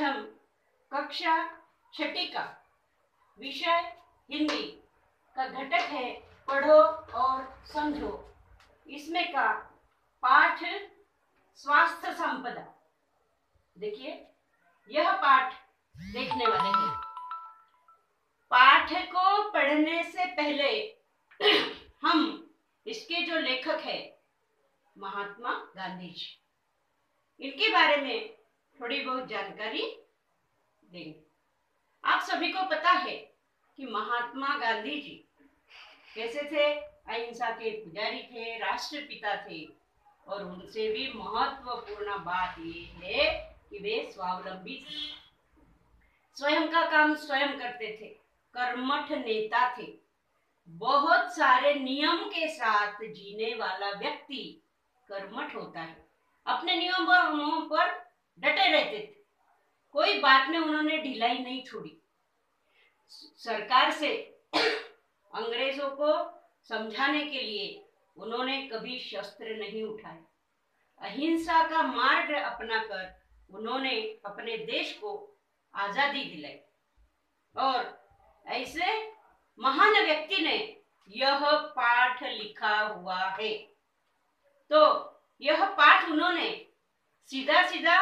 हम कक्षा छठी का विषय हिंदी। का घटक है, पढ़ो और समझो। इसमें का पाठ स्वास्थ्य संपदा। देखिए, यह पाठ देखने वाले हैं। पाठ को पढ़ने से पहले हम इसके जो लेखक है, महात्मा गांधी जी, इनके बारे में थोड़ी बहुत जानकारी देंगे। आप सभी को पता है कि महात्मा गांधी जी कैसे थे? अहिंसा के पुजारी थे, राष्ट्रपिता थे, और उनसे भी महत्वपूर्ण बात ये है कि वे स्वावलंबी थे। स्वयं का काम स्वयं करते थे, कर्मठ नेता थे। बहुत सारे नियम के साथ जीने वाला व्यक्ति कर्मठ होता है। अपने नियमों पर कोई बात में उन्होंने ढिलाई नहीं छोड़ी। सरकार से अंग्रेज़ों को समझाने के लिए उन्होंने कभी शस्त्र नहीं उठाए। अहिंसा का मार्ग अपनाकर उन्होंने अपने देश को आज़ादी दिलाई। और ऐसे महान व्यक्ति ने यह पाठ लिखा हुआ है। तो यह पाठ उन्होंने सीधा सीधा